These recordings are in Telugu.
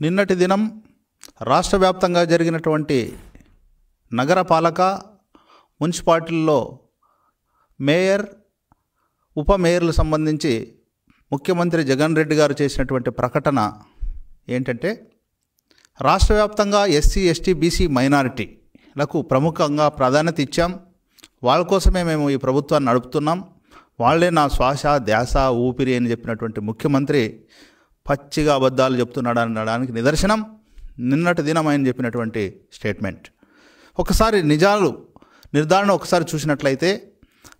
నిన్నటి దినం రాష్ట్ర వ్యాప్తంగా జరిగినటువంటి నగరపాలక మున్సిపాలిటీల్లో మేయర్ ఉప మేయర్లు సంబంధించి ముఖ్యమంత్రి జగన్ రెడ్డి గారు చేసినటువంటి ప్రకటన ఏంటంటే రాష్ట్ర వ్యాప్తంగా ఎస్సీ ఎస్టీ బీసీ మైనారిటీలకు ప్రముఖంగా ప్రాధాన్యత ఇచ్చాం. వాళ్ళ కోసమే మేము ఈ ప్రభుత్వాన్ని నడుపుతున్నాం. వాళ్ళే నా శ్వాస ధ్యాస ఊపిరి అని చెప్పినటువంటి ముఖ్యమంత్రి పచ్చిగా అబద్ధాలు చెప్తున్నాడు అనడానికి నిదర్శనం. నిన్నటి దినం ఆయన చెప్పినటువంటి స్టేట్మెంట్. ఒకసారి నిజాలు నిర్ధారణ ఒకసారి చూసినట్లయితే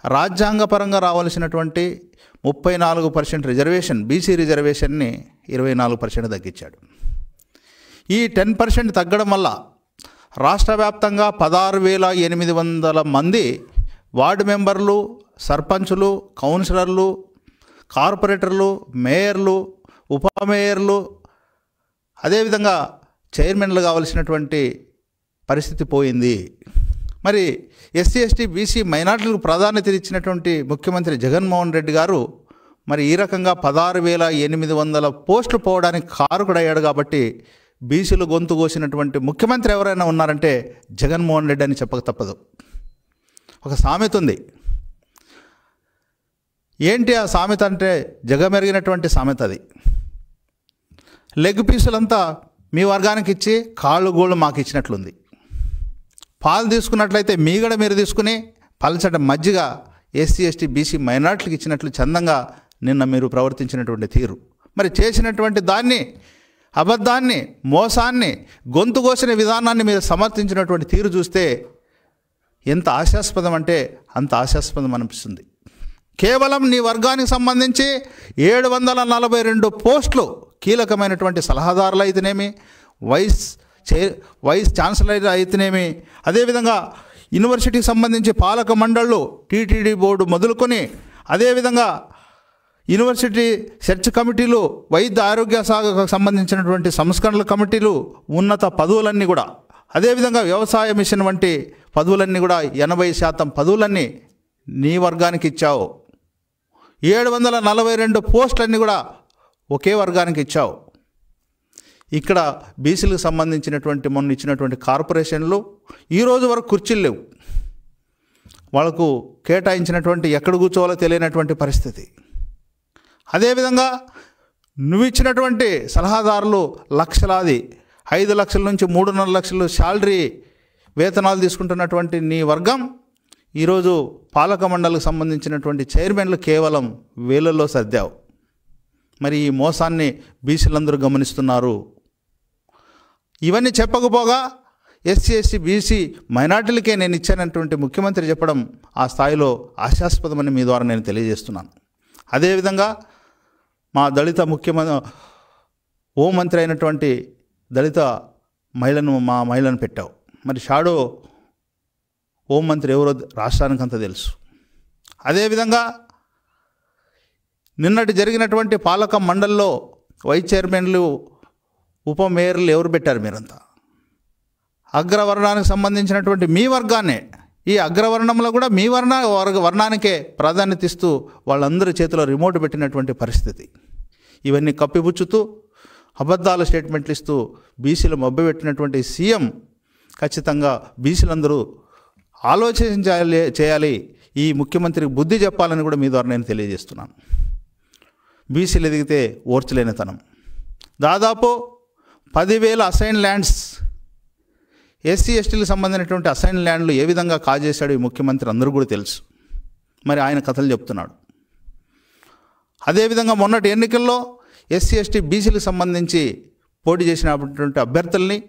రాజ్యాంగపరంగా రావాల్సినటువంటి ముప్పై నాలుగు పర్సెంట్ రిజర్వేషన్ బీసీ రిజర్వేషన్ని ఇరవై నాలుగు పర్సెంట్ తగ్గించాడు. ఈ టెన్ పర్సెంట్ తగ్గడం వల్ల రాష్ట్ర వ్యాప్తంగా పదహారు వేల ఎనిమిది వందల మంది వార్డు మెంబర్లు సర్పంచులు కౌన్సిలర్లు కార్పొరేటర్లు మేయర్లు ఉప మేయర్లు అదేవిధంగా చైర్మన్లు కావలసినటువంటి పరిస్థితి పోయింది. మరి ఎస్సీ ఎస్టీ బీసీ మైనార్టీలకు ప్రాధాన్యత ఇచ్చినటువంటి ముఖ్యమంత్రి జగన్మోహన్ రెడ్డి గారు మరి ఈ రకంగా పదహారు వేల ఎనిమిది వందల పోస్టులు పోవడానికి కారుకుడయ్యాడు కాబట్టి బీసీలు గొంతు కోసినటువంటి ముఖ్యమంత్రి ఎవరైనా ఉన్నారంటే జగన్మోహన్ రెడ్డి అని చెప్పక తప్పదు. ఒక సామెత ఉంది. ఏంటి ఆ సామెత అంటే జగమెరిగినటువంటి సామెత అది. లెగ్ పీసులంతా మీ వర్గానికి ఇచ్చి కాళ్ళు గోళ్ళు మాకు ఇచ్చినట్లుంది. పాలు తీసుకున్నట్లయితే మీగడ మీరు తీసుకుని పలచట మజ్జిగ ఎస్సీ ఎస్టీ బీసీ మైనార్టీలకు ఇచ్చినట్లు చందంగా నిన్న మీరు ప్రవర్తించినటువంటి తీరు. మరి చేసినటువంటి దాన్ని అబద్ధాన్ని మోసాన్ని గొంతు కోసిన విధానాన్ని మీరు సమర్థించినటువంటి తీరు చూస్తే ఎంత ఆశాస్పదం అంటే అంత ఆశాస్పదం అనిపిస్తుంది. కేవలం నీ వర్గానికి సంబంధించి ఏడు వందల నలభై రెండు పోస్టులు కీలకమైనటువంటి సలహాదారులు అయితేనేమి వైస్ చే వైస్ ఛాన్సలర్ అయితేనేమి అదేవిధంగా యూనివర్సిటీకి సంబంధించి పాలక మండళ్ళు టీటీడీ బోర్డు మొదలుకొని అదేవిధంగా యూనివర్సిటీ సెర్చ్ కమిటీలు వైద్య ఆరోగ్య శాఖకు సంబంధించినటువంటి సంస్కరణల కమిటీలు ఉన్నత పదవులన్నీ కూడా అదేవిధంగా వ్యవసాయ మిషన్ వంటి పదవులన్నీ కూడా ఎనభై శాతం పదవులన్నీ నీ వర్గానికి ఇచ్చావు. ఏడు వందల నలభై రెండు పోస్టులన్నీ కూడా ఒకే వర్గానికి ఇచ్చావు. ఇక్కడ బీసీలకు సంబంధించినటువంటి మొన్న ఇచ్చినటువంటి కార్పొరేషన్లు ఈరోజు వరకు కుర్చీలు లేవు. వాళ్ళకు కేటాయించినటువంటి ఎక్కడ కూర్చోవాలో తెలియనటువంటి పరిస్థితి. అదేవిధంగా నువ్వు ఇచ్చినటువంటి సలహాదారులు లక్షలాది ఐదు లక్షల నుంచి మూడున్నర లక్షలు శాలరీ వేతనాలు తీసుకుంటున్నటువంటి నీ వర్గం ఈరోజు పాలక మండలికి సంబంధించినటువంటి చైర్మన్లు కేవలం వేలల్లో సర్దావు. మరి ఈ మోసాన్ని బీసీలందరూ గమనిస్తున్నారు. ఇవన్నీ చెప్పకపోగా ఎస్సీ ఎస్సీ బీసీ మైనార్టీలకే నేను ఇచ్చానటువంటి ముఖ్యమంత్రి చెప్పడం ఆ స్థాయిలో ఆశాస్పదమని మీ ద్వారా నేను తెలియజేస్తున్నాను. అదేవిధంగా మా దళిత ముఖ్యమంత్రి హోంమంత్రి అయినటువంటి దళిత మహిళను మా మహిళను పెట్టావు. మరి షాడో హోంమంత్రి ఎవరో రాష్ట్రానికి అంత తెలుసు. అదేవిధంగా నిన్నటి జరిగినటువంటి పాలక మండలిలో వైస్ చైర్మన్లు ఉప మేయర్లు ఎవరు పెట్టారు మీరంతా? అగ్రవర్ణానికి సంబంధించినటువంటి మీ వర్గాన్నే ఈ అగ్రవర్ణంలో కూడా మీ వర్ణ వర్గ వర్ణానికే ప్రాధాన్యత ఇస్తూ వాళ్ళందరి చేతిలో రిమోట్ పెట్టినటువంటి పరిస్థితి. ఇవన్నీ కప్పిపుచ్చుతూ అబద్ధాల స్టేట్మెంట్లు ఇస్తూ బీసీలు మభ్యపెట్టినటువంటి సీఎం ఖచ్చితంగా బీసీలందరూ ఆలోచించాలి చేయాలి. ఈ ముఖ్యమంత్రికి బుద్ధి చెప్పాలని కూడా మీ ద్వారా నేను తెలియజేస్తున్నాను. బీసీలు ఎదిగితే ఓర్చలేనితనం. దాదాపు పదివేల అసైన్ ల్యాండ్స్ ఎస్సీ ఎస్టీలకు సంబంధించినటువంటి అసైన్ ల్యాండ్లు ఏ విధంగా కాజేశాడు ఈ ముఖ్యమంత్రి అందరూ కూడా తెలుసు. మరి ఆయన కథలు చెప్తున్నాడు. అదేవిధంగా మొన్నటి ఎన్నికల్లో ఎస్సీ ఎస్టీ బీసీలకు సంబంధించి పోటీ చేసినటువంటి అభ్యర్థుల్ని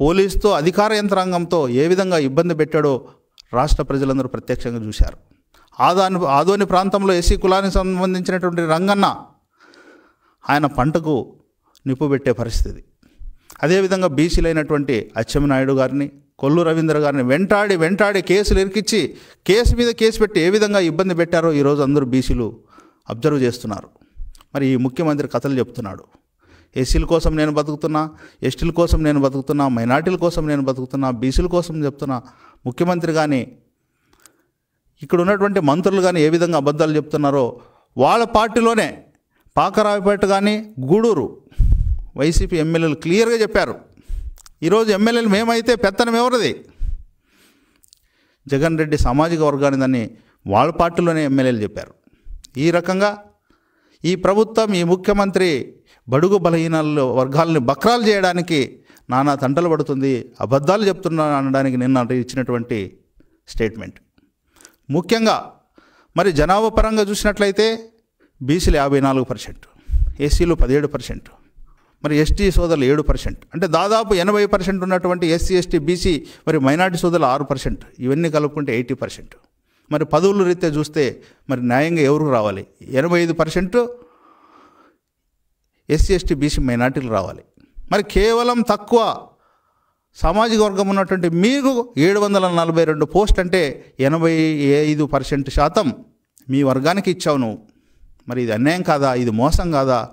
పోలీసుతో అధికార యంత్రాంగంతో ఏ విధంగా ఇబ్బంది పెట్టాడో రాష్ట్ర ప్రజలందరూ ప్రత్యక్షంగా చూశారు. ఆదాని ఆదోని ప్రాంతంలో ఎస్సీ కులానికి సంబంధించినటువంటి రంగన్న ఆయన పంటకు నిప్పు పెట్టే పరిస్థితి. అదేవిధంగా బీసీలైనటువంటి అచ్చెన్నాయుడు గారిని కొల్లు రవీంద్ర గారిని వెంటాడి వెంటాడి కేసులు ఇరికిచ్చి కేసు మీద కేసు పెట్టి ఏ విధంగా ఇబ్బంది పెట్టారో ఈరోజు అందరూ బీసీలు అబ్జర్వ్ చేస్తున్నారు. మరి ఈ ముఖ్యమంత్రి కథలు చెప్తున్నాడు. ఎస్సీల కోసం నేను బతుకుతున్నా ఎస్టీల కోసం నేను బతుకుతున్నా మైనార్టీల కోసం నేను బతుకుతున్నా బీసీల కోసం చెప్తున్నా. ముఖ్యమంత్రి కానీ ఇక్కడ ఉన్నటువంటి మంత్రులు కానీ ఏ విధంగా అబద్ధాలు చెప్తున్నారో వాళ్ళ పార్టీలోనే పాకరావుపేట కానీ గూడూరు వైసీపీ ఎమ్మెల్యేలు క్లియర్గా చెప్పారు. ఈరోజు ఎమ్మెల్యేలు మేమైతే పెత్తనం ఎవరిది? జగన్ రెడ్డి సామాజిక వర్గానిదని వాళ్ళ పార్టీలోనే ఎమ్మెల్యేలు చెప్పారు. ఈ రకంగా ఈ ప్రభుత్వం ఈ ముఖ్యమంత్రి బడుగు బలహీనాలు వర్గాలని బక్రాలు చేయడానికి నానా తంటలు పడుతుంది అబద్ధాలు చెప్తున్నా అనడానికి నిన్న ఇచ్చినటువంటి స్టేట్మెంట్. ముఖ్యంగా మరి జనాభా పరంగా చూసినట్లయితే బీసీలు యాభై నాలుగు పర్సెంట్ ఎస్సీలు పదిహేడు పర్సెంట్ మరి ఎస్టీ సోదరులు ఏడు పర్సెంట్. అంటే దాదాపు ఎనభై పర్సెంట్ ఉన్నటువంటి ఎస్సీ ఎస్టీ బీసీ మరి మైనార్టీ సోదరులు ఆరు పర్సెంట్. ఇవన్నీ కలుపుకుంటే ఎయిటీ పర్సెంట్. మరి పదవుల రీత్యా చూస్తే మరి న్యాయంగా ఎవరు రావాలి? ఎనభై ఐదు పర్సెంట్ ఎస్సీ ఎస్టీ బీసీ మైనార్టీలు రావాలి. మరి కేవలం తక్కువ సామాజిక వర్గం ఉన్నటువంటి మీకు ఏడు వందల నలభై రెండు పోస్ట్ అంటే ఎనభై ఐదు పర్సెంట్ శాతం మీ వర్గానికి ఇచ్చావు నువ్వు. మరి ఇది అన్యాయం కాదా? ఇది మోసం కాదా?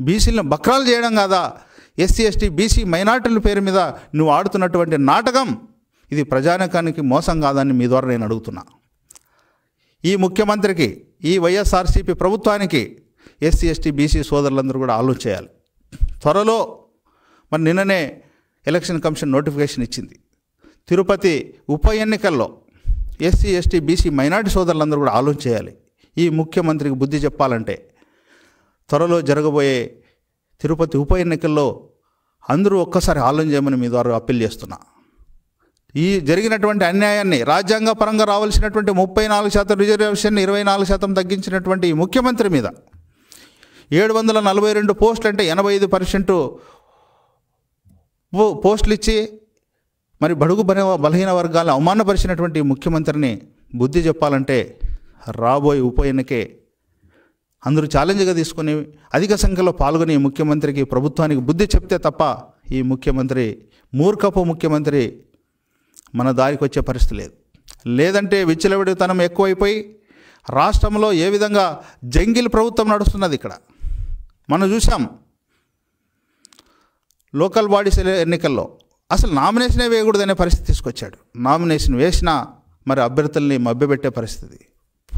బీసీలను బక్రాలు చేయడం కాదా? ఎస్సీ ఎస్టీ బీసీ మైనార్టీల పేరు మీద నువ్వు ఆడుతున్నటువంటి నాటకం ఇది ప్రజానకానికి మోసం కాదని మీ ద్వారా నేను అడుగుతున్నా. ఈ ముఖ్యమంత్రికి ఈ వైఎస్ఆర్సీపీ ప్రభుత్వానికి ఎస్సీ ఎస్టీ బీసీ సోదరులందరూ కూడా ఆలోచన చేయాలి. త్వరలో మరి నిన్ననే ఎలక్షన్ కమిషన్ నోటిఫికేషన్ ఇచ్చింది. తిరుపతి ఉప ఎన్నికల్లో ఎస్సీ ఎస్టీ బీసీ మైనార్టీ సోదరులందరూ కూడా ఆలోచన చేయాలి. ఈ ముఖ్యమంత్రికి బుద్ధి చెప్పాలంటే త్వరలో జరగబోయే తిరుపతి ఉప ఎన్నికల్లో అందరూ ఒక్కసారి ఆలోచన చేయమని మీ ద్వారా అప్పీల్ చేస్తున్నా. ఈ జరిగినటువంటి అన్యాయాన్ని రాజ్యాంగ పరంగా రావాల్సినటువంటి ముప్పై నాలుగు శాతం రిజర్వేషన్ ఇరవై నాలుగు శాతం తగ్గించినటువంటి ఈ ముఖ్యమంత్రి మీద ఏడు వందల నలభై రెండు పోస్టులు అంటే ఎనభై ఐదు పర్సెంట్ పోస్టులు ఇచ్చి మరి బడుగు బల బలహీన వర్గాలు అవమానపరిచినటువంటి ముఖ్యమంత్రిని బుద్ధి చెప్పాలంటే రాబోయే ఉప ఎన్నికే అందరూ ఛాలెంజ్గా తీసుకొని అధిక సంఖ్యలో పాల్గొని ముఖ్యమంత్రికి ప్రభుత్వానికి బుద్ధి చెప్తే తప్ప ఈ ముఖ్యమంత్రి మూర్ఖపు ముఖ్యమంత్రి మన దారికి వచ్చే పరిస్థితి లేదు. లేదంటే విచ్చలవిడితనం ఎక్కువైపోయి రాష్ట్రంలో ఏ విధంగా జంగిల్ ప్రభుత్వం నడుస్తున్నది ఇక్కడ. మనం చూసాం లోకల్ బాడీస్ ఎన్నికల్లో అసలు నామినేషనే వేయకూడదనే పరిస్థితి తీసుకొచ్చాడు. నామినేషన్ వేసినా మరి అభ్యర్థుల్ని మభ్యపెట్టే పరిస్థితి.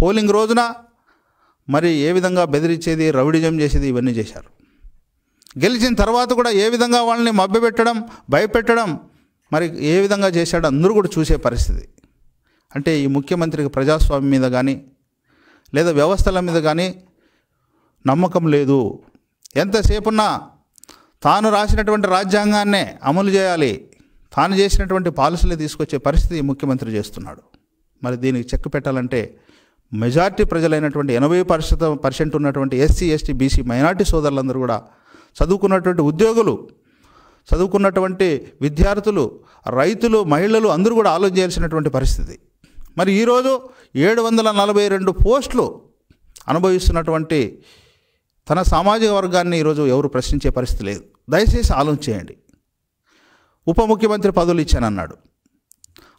పోలింగ్ రోజున మరి ఏ విధంగా బెదిరించేది రౌడిజం చేసేది ఇవన్నీ చేశారు. గెలిచిన తర్వాత కూడా ఏ విధంగా వాళ్ళని మభ్యపెట్టడం భయపెట్టడం మరి ఏ విధంగా చేశాడో అందరూ కూడా చూసే పరిస్థితి. అంటే ఈ ముఖ్యమంత్రికి ప్రజాస్వామ్యం మీద కానీ లేదా వ్యవస్థల మీద కానీ నమ్మకం లేదు. ఎంతసేపున్నా తాను రాసినటువంటి రాజ్యాంగాన్నే అమలు చేయాలి తాను చేసినటువంటి పాలసీలు తీసుకొచ్చే పరిస్థితి ముఖ్యమంత్రి చేస్తున్నాడు. మరి దీనికి చెక్ పెట్టాలంటే మెజార్టీ ప్రజలైనటువంటి ఎనభై పర్సెంట్ పర్సెంట్ ఉన్నటువంటి ఎస్సీ ఎస్టీ బీసీ మైనార్టీ సోదరులందరూ కూడా చదువుకున్నటువంటి ఉద్యోగులు చదువుకున్నటువంటి విద్యార్థులు రైతులు మహిళలు అందరూ కూడా ఆలోచన చేయాల్సినటువంటి పరిస్థితి. మరి ఈరోజు ఏడు వందల నలభై రెండు పోస్టులు అనుభవిస్తున్నటువంటి తన సామాజిక వర్గాన్ని ఈరోజు ఎవరు ప్రశ్నించే పరిస్థితి లేదు. దయచేసి ఆలోచించండి ఉప ముఖ్యమంత్రి పదవులు ఇచ్చానన్నాడు.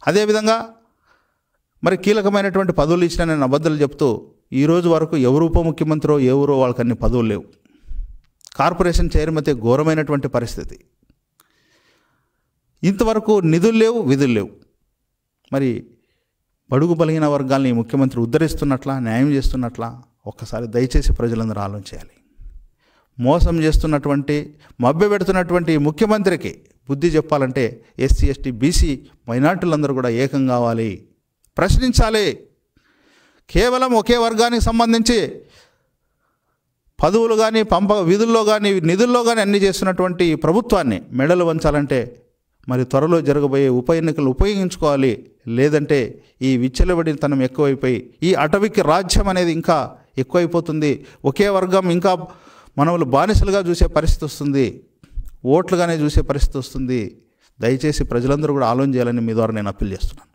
అదేవిధంగా మరి కీలకమైనటువంటి పదవులు ఇచ్చిన నేను అబద్ధాలు చెప్తూ ఈరోజు వరకు ఎవరు ఉప ముఖ్యమంత్రో ఎవరో వాళ్ళకి అన్ని పదవులు లేవు. కార్పొరేషన్ చైర్మతే ఘోరమైనటువంటి పరిస్థితి. ఇంతవరకు నిధులు లేవు విధులు లేవు. మరి బడుగు బలహీన వర్గాల్ని ముఖ్యమంత్రి ఉద్ధరిస్తున్నట్లా న్యాయం చేస్తున్నట్లా ఒక్కసారి దయచేసి ప్రజలందరూ ఆలోచించాలి. మోసం చేస్తున్నటువంటి మభ్య పెడుతున్నటువంటి ముఖ్యమంత్రికి బుద్ధి చెప్పాలంటే ఎస్సీ ఎస్టీ బీసీ మైనార్టీలందరూ కూడా ఏకం కావాలి. ప్రశ్నించాలి. కేవలం ఒకే వర్గానికి సంబంధించి పదవులు కానీ పంప విధుల్లో కానీ నిధుల్లో కానీ అన్ని చేస్తున్నటువంటి ప్రభుత్వాన్ని మెడలు వంచాలంటే మరి త్వరలో జరగబోయే ఉప ఎన్నికలు ఉపయోగించుకోవాలి. లేదంటే ఈ విచ్చలబడితనం ఎక్కువైపోయి ఈ అటవికి రాజ్యం అనేది ఇంకా ఎక్కువైపోతుంది. ఒకే వర్గం ఇంకా మనములు బానిసలుగా చూసే పరిస్థితి వస్తుంది. ఓట్లుగానే చూసే పరిస్థితి వస్తుంది. దయచేసి ప్రజలందరూ కూడా ఆలోచన చేయాలని మీ ద్వారా నేను అప్పీల్ చేస్తున్నాను.